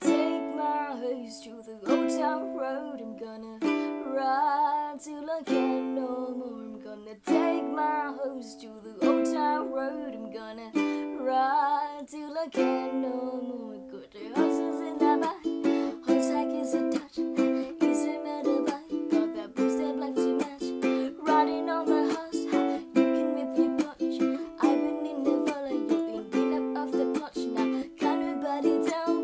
gonna take my horse to the old town road. I'm gonna ride till I can no more. I'm gonna take my horse to the old town road. I'm gonna ride till I can no more. Got the horses in the back, horse hack is a touch. Is a metal bike, got that blue that black to match. Riding on the horse, you can whip your punch. I've been in the valley, you've been beat up off the punch. Now, Can't nobody tell me?